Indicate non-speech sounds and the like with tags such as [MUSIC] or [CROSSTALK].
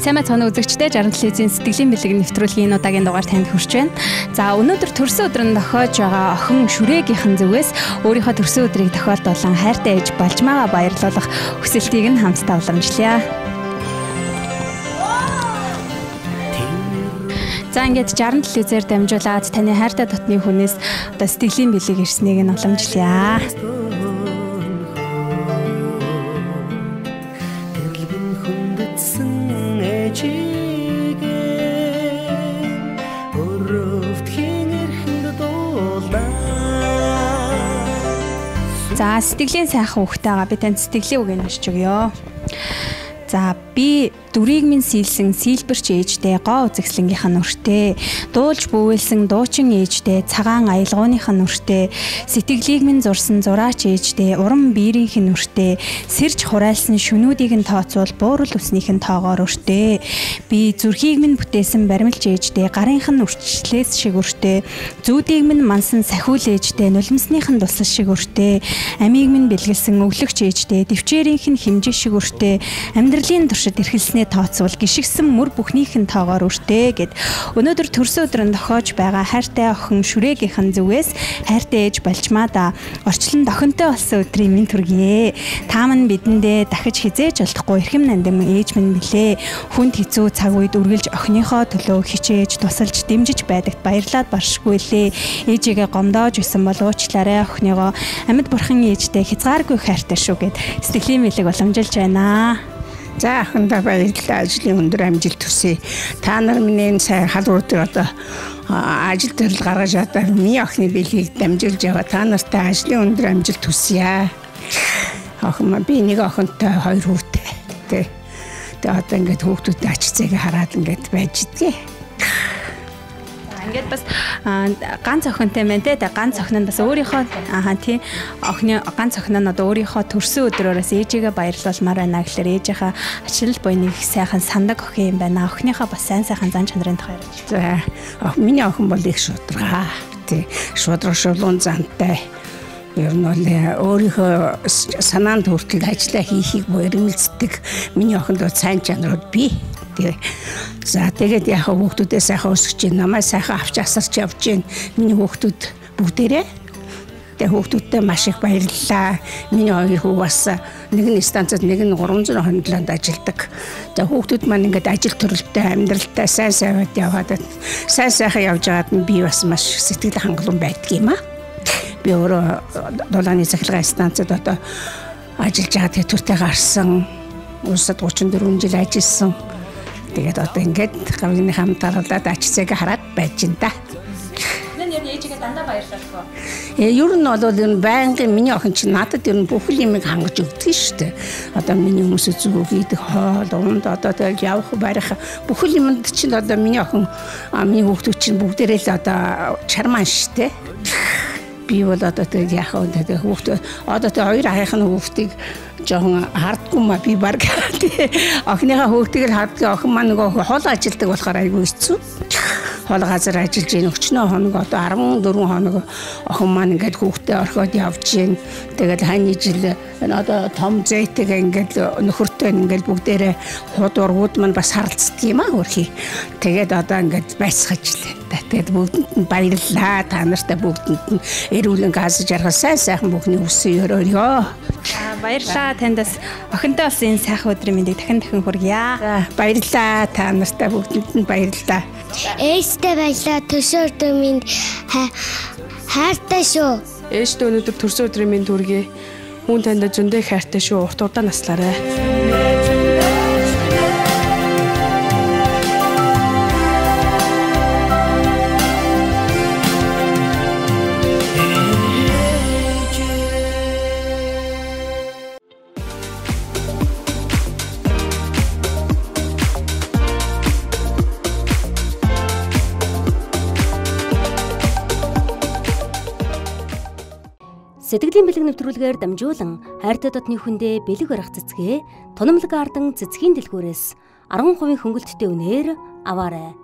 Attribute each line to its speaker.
Speaker 1: Сайн мэцхан үзэгчдээ 60 телевизийн сэтгэлийн бэлэг нэвтрүүлгийн энэ удаагийн дугаар танд хүрч байна. За өнөөдөр төрсөн өдөр нь тохиож байгаа охин Шүрээгийнхэн зүгээс өөрийнхөө төрсөн өдрийг тохиолдуулан хайртай ээж Балжмаага баярлуулах хүсэлтийг нь хамтдаа уламжлая. За ингээд 60 телевизээр дамжуулаад таны хайртай дотны хүнээс одоо сэтгэлийн бэлэг ирснийг нь уламжлая. За сэтгэлийн сайхан хүүхдтэйгаа би танд сэтгэлийн үг нь уншиж өгье. За би дүрийг минь сийлсэн сийлбэрч ээжтэй гоо үзэсгэлэнгийнх нь өртөө дуулж бүүвэлсэн дуучин ээжтэй цагаан аялгууных нь өртөө сэтгэлийг минь зурсан зураач ээжтэй уран биерийнх нь өртөө сэрж хурайлсан шүнүүдийг нь тооцвол буурал үснийх нь тоогоор өртөө би зүрхийг минь бүтээсэн баримлж ээжтэй гарынх нь үрчлээс шиг өртөө зүүдийг минь мансан сахиул ээжтэй нулимсных нь туслал шиг өртөө амийг минь бэлгэлсэн өглөгч ээжтэй төвчээрийнх нь химжээ шиг өртөө амьдралын туршид эрхэлснээ тооцвол гიშгсэн мөр бүхнийх нь тоогоор өртөө гэд. Өнөөдөр төрсөн өдрөнд тохиож байгаа хайртай охин шүрээгийнхэн зүгээс хайртай ээж болчмаа да орчлон дохинтой болсон өдрийн минь төргие та мань бидэндээ дахиж хизээж олдохгүй эрхэм нандам ээж минь билээ. Хүнд хэцүү цаг үед үргэлж охиныхоо төлөө хичээж тусалж дэмжиж байдагт баярлаад баршгүй лээ. Ээжигээ гомдоож исэн бол уучлаарай охиныгоо. Амьд бурхан ээжтэй хязгааргүй хайртай шүү гэд сэтгэлийн мэлэг боломжилж байна
Speaker 2: За ахандаа баярлалаа ажлын өндөр амжилт төсөө. Та нар минь сайн халуурд одоо ажил төрөл гаргаж одоо миний охины бэлгийг дамжуулж яваа. Та нартай ажлын өндөр амжилт төсөё. Охин маа би нэг охинтой хоёр хүүтэй. Тэ. Тэгээ одоо ингээд хүүхдүүдийн ач зээг хараад ингээд байж идэг.
Speaker 1: Ингээд бас ганц охинтой байна те. Ганц охин нь бас өөрийнхөө аа тий охины ганц охин нь одоо өөрийнхөө төрсөн өдрөөрөөс ээжигээ баярлуулмаар байна гэхэлэр ээжийнхээ ачлал буйныг сайхан сандаг охин юм байна. Охиныхоо бас сайн сайхан зан чанарын тухай
Speaker 2: ярьж. За миний охин бол их шудрага. Тий шудраг шулуун зантай. Ер нь бол э, өөрийнхөө санаанд хүртэл ажиллаа хийхийг буйрмэлцдэг. Миний охинд бол сайн чанарууд бий Тэгээ. За тэгээд яг хүүхдүүдээ сайхан өсгөж байна. Намайг сайхан авч асарч явж байна. Миний хүүхдүүд бүгдээрээ тэгээ хүүхдүүдтэй маш их баярлалаа. Миний хоёр хүү бас нэг нь станцад нэг нь 300 хондлоонд ажилладаг. За хүүхдүүд маань ингээд ажил төрөлтэй амьдралтай сайн сайвад яваад сайн сайхан явж байгаад нь би бас маш сэтгэл хангалуун байдаг юм аа. Би өөрөө дулааны цахилгаан станцад одоо ажиллаж байгаа тэгээ төртэй гарсан. Улсад 34 жил ажилласан Тэгээд одоо ингээд гавны хамт дараалаад ачцэг хараад байж ин да.
Speaker 1: Энэ яг ээжигээ дандаа баярлалаа.
Speaker 2: Э ер нь бол энэ байнгын миний охин чинь надад ер нь бүх юмыг хангаж өгдөг шүү дээ. Одоо миний хүмүүсээ зүг хийдэг хоол, унд одоо тэгэл явах барих бүх юмд чинь одоо миний охин миний хүүхдүүд чинь бүгдээрээ л одоо чарман шүү дээ би бол одоо тэг яах вэ тэг хүүхдээ одоо тэг хоёр ахын хүүхдийг жоохон хардггүй ма би баг. [LAUGHS] Охиныхаа хүүхдийг л харддаг охин маань нөгөө хол ажилдаг болохоор айгүй хэцүү. Хол газар ажиллаж ийн өчнөө хоног одоо 14 хоног охин маань ингээд хүүхдээ орхиод явж ийн тэгэл хань жил одоо том зэйтэг ингээд нөхөртэй ингээд бүгдээрээ худ ургууд маань бас харалцдаг юм аа хөрхий. Тэгээд одоо ингээд байцгааж лээ тэгээд бүгдэнд нь баярлалаа та нартай бүгдэнд нь эрүүлэн газ жаргал сайн сайхан бүхний өссөн өрөөрөө
Speaker 1: баярлалаа таньдас охинтой болсон энэ сайхан өдрийн мэндийг дахин дахин хүргье
Speaker 2: баярлалаа та нартай бүгдэнд нь баярлалаа
Speaker 3: Ээжтэй баялаа төсөө өдөр минь хайртай шүү.
Speaker 4: Ээжтэй өнөөдөр төрсөн өдрийн минь төргий. Хүн таньда зөндөө хайртай шүү. Урт удаа наслаарай.
Speaker 5: Сэтгэлийн бэлэг нэвтрүүлгээр дамжуулан хайртай дотны хүндээ бэлэг барих цэцгээ тунамлаг ардан цэцгийн дэлгүүрээс 10% хөнгөлттэй үнээр аваарай.